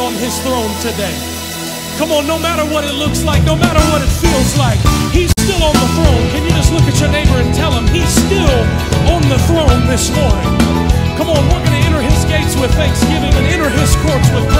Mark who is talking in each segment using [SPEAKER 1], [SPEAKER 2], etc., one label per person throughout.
[SPEAKER 1] on his throne today. Come on, no matter what it looks like, no matter what it feels like, he's still on the throne. Can you just look at your neighbor and tell him he's still on the throne this morning? Come on, we're going to enter his gates with thanksgiving and enter his courts with praise.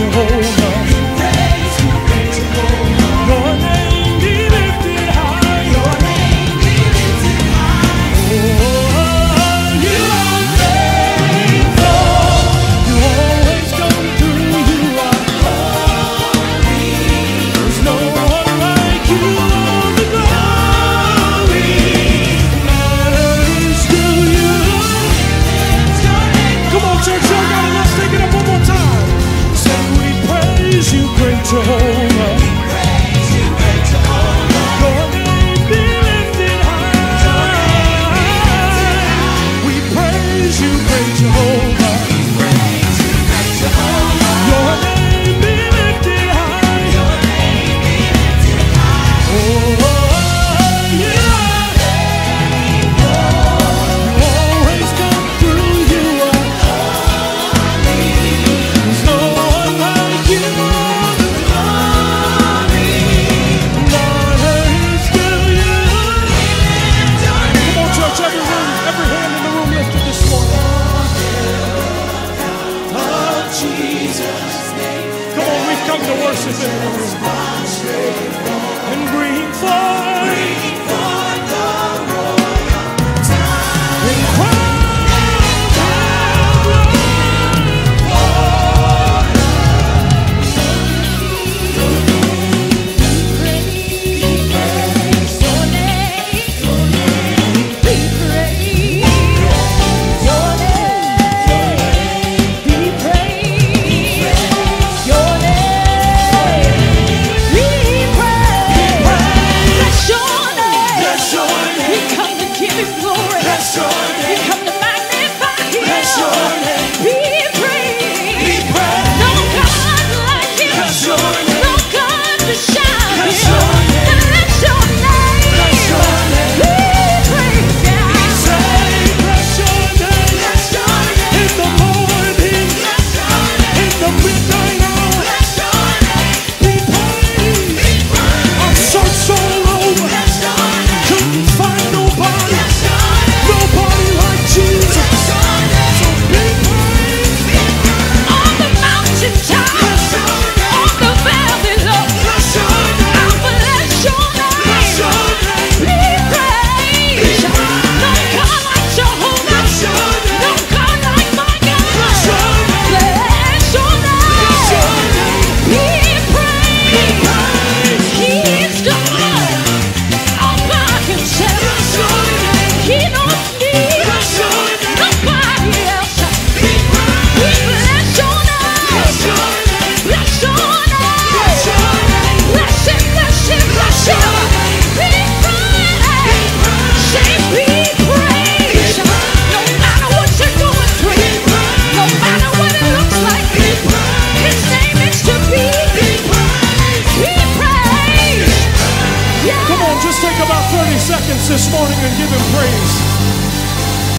[SPEAKER 1] your praise your holy and green forest. this morning and give him praise.